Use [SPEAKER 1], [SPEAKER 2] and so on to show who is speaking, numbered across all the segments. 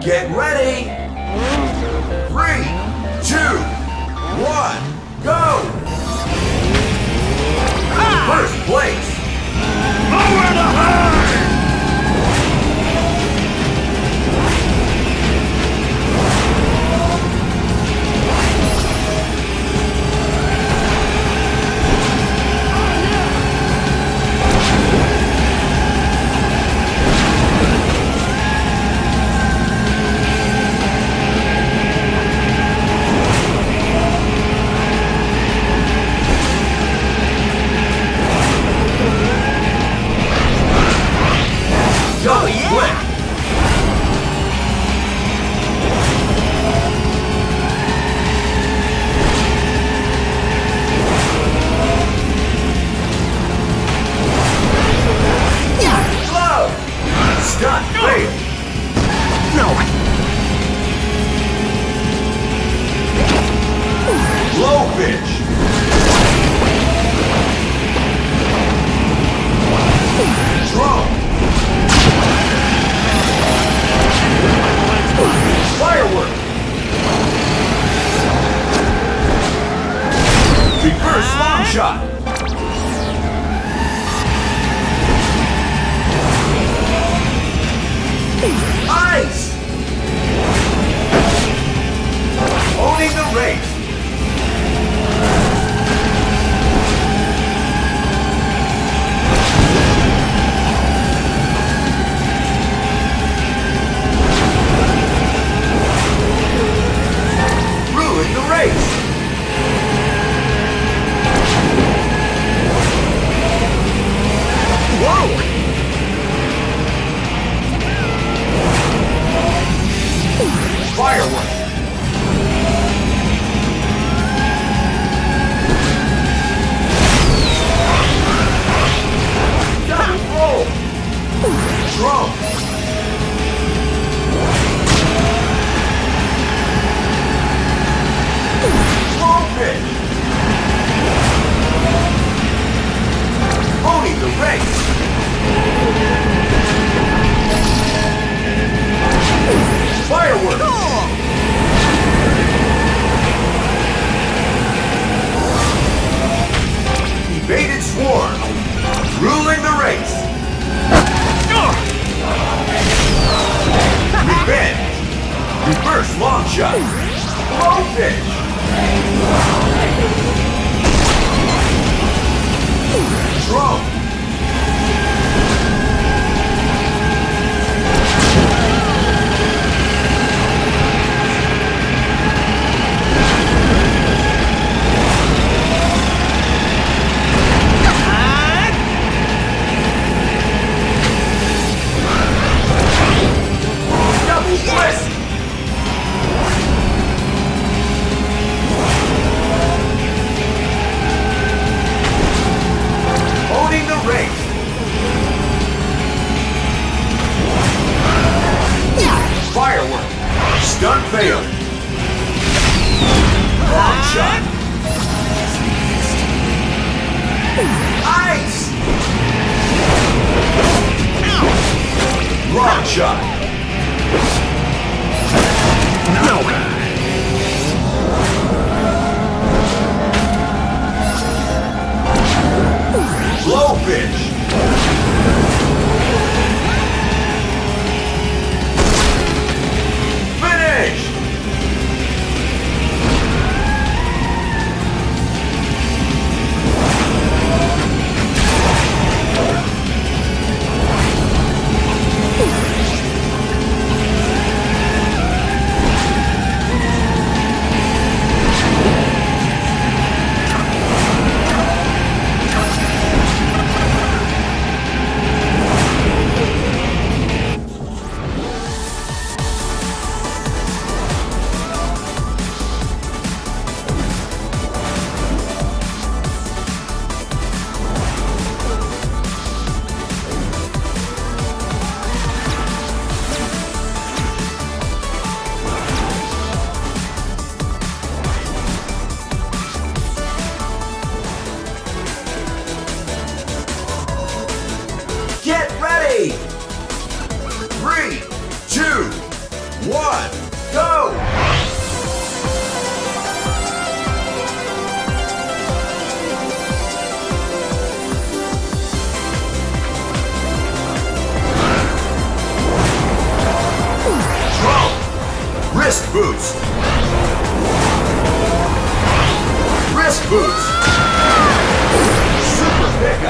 [SPEAKER 1] Get ready. Evaded Swarm, ruling the race. Revenge, reverse long shot, low pitch. Drone.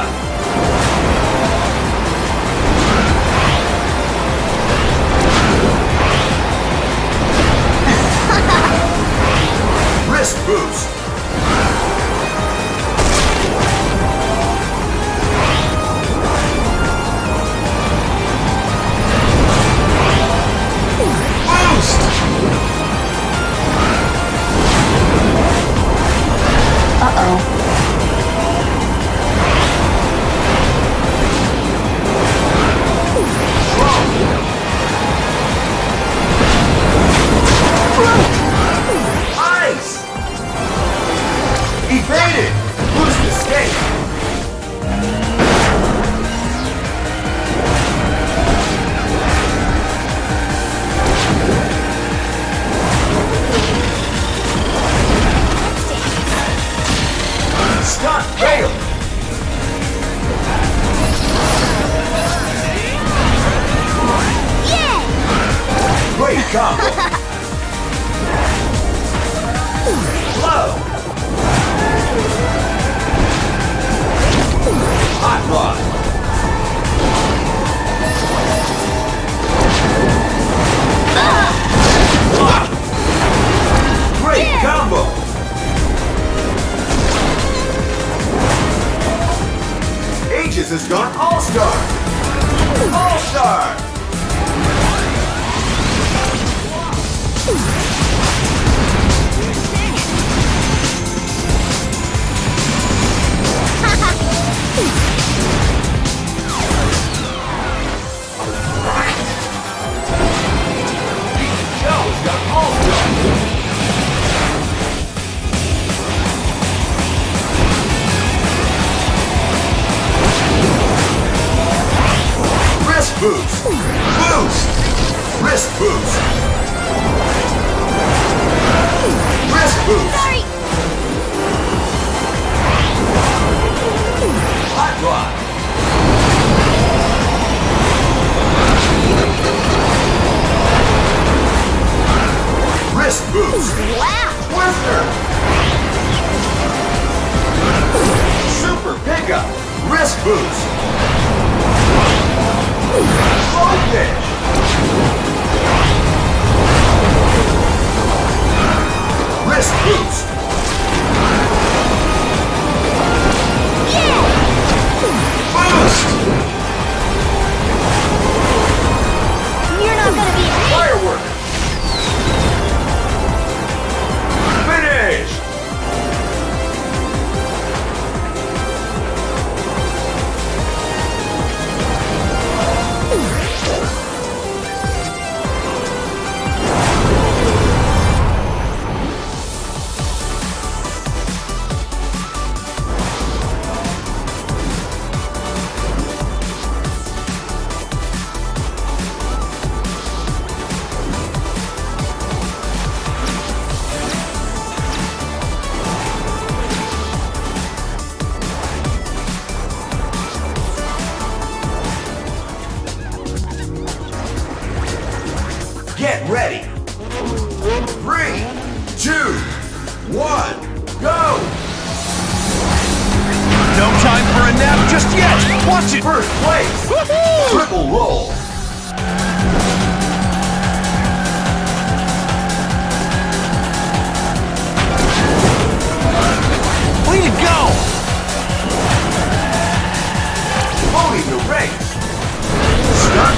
[SPEAKER 1] 있습니다. Combo! Blow! Hot rod! Block! Great
[SPEAKER 2] Yeah.
[SPEAKER 1] combo! AGES has gone All-Star! All-Star!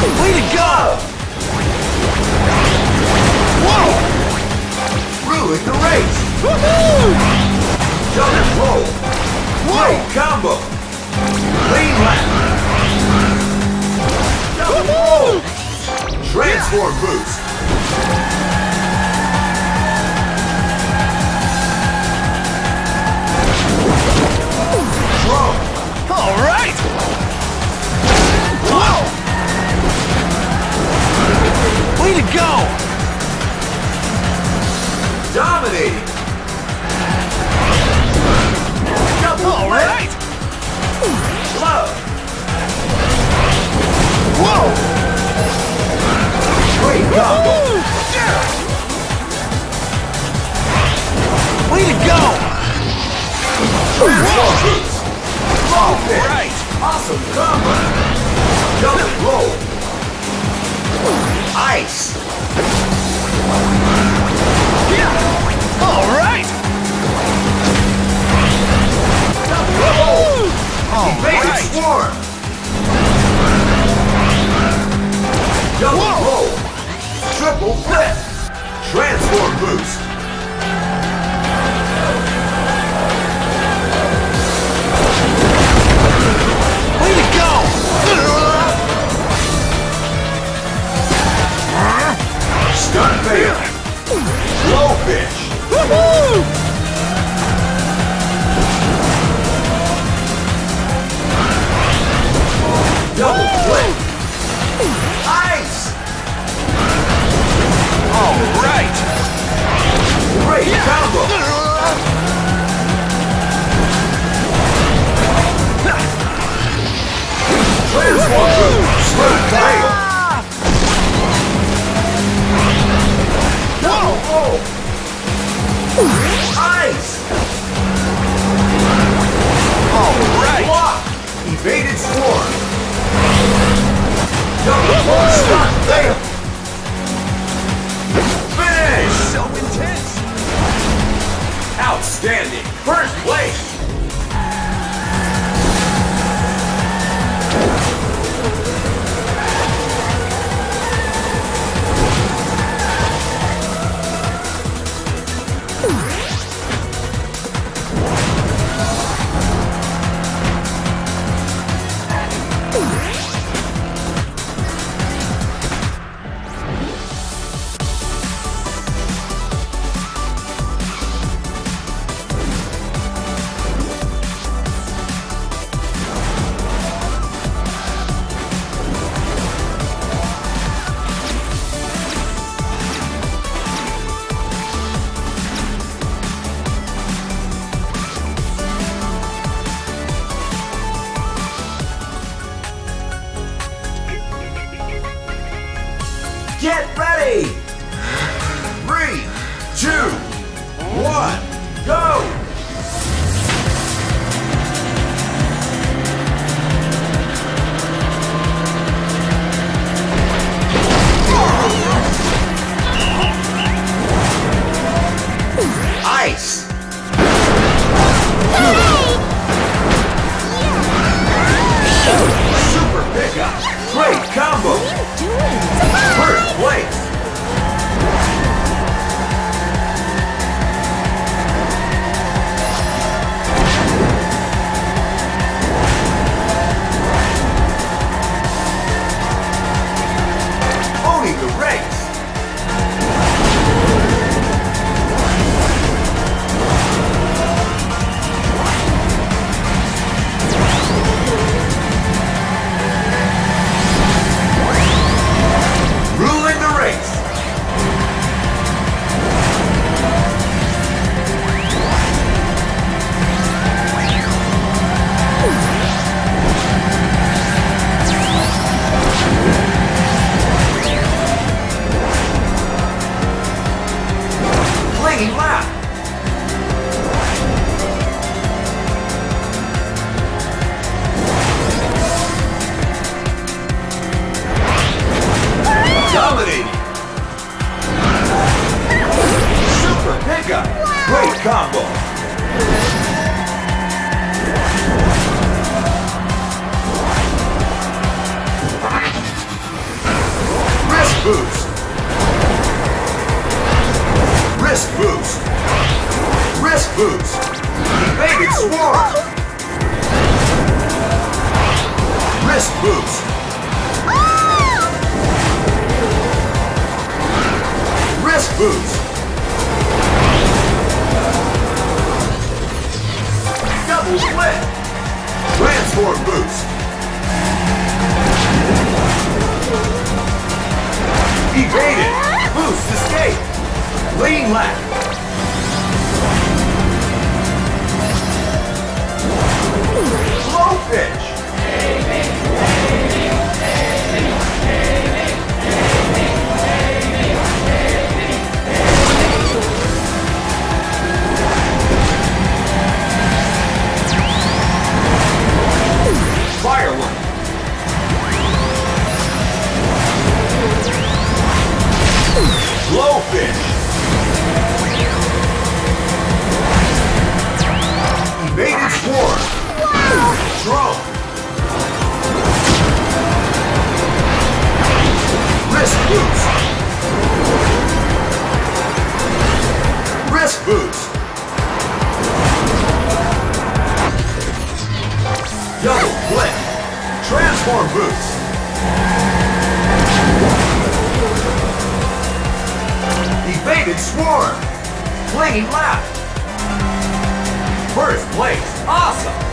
[SPEAKER 3] Way to go! Whoa!
[SPEAKER 1] Ruling the race!
[SPEAKER 3] Woohoo!
[SPEAKER 1] Double roll! Great combo! Clean lap! Double roll! Transform boost! Double roll. Ice. Yeah.
[SPEAKER 3] All right.
[SPEAKER 1] Double.
[SPEAKER 3] All
[SPEAKER 1] Evaded
[SPEAKER 3] right.
[SPEAKER 1] swarm. Double
[SPEAKER 3] Whoa.
[SPEAKER 1] roll. Triple flip. Transform boost. Pitch.
[SPEAKER 3] Woohoo.
[SPEAKER 1] Double flip. Ice.
[SPEAKER 3] All right.
[SPEAKER 1] Great combo. Transform boost. Stunt fail. Double roll. Ice.
[SPEAKER 3] All right.
[SPEAKER 1] Block. Evaded. Stunt fail. Finish.
[SPEAKER 3] So intense.
[SPEAKER 1] Outstanding! First place! Get ready! Three, two, one, go! Double flip! Transform boost. Evaded. Boost escape. Lean left. Blowfish. Firework. Evaded swarm. Flinging left. First place. Awesome.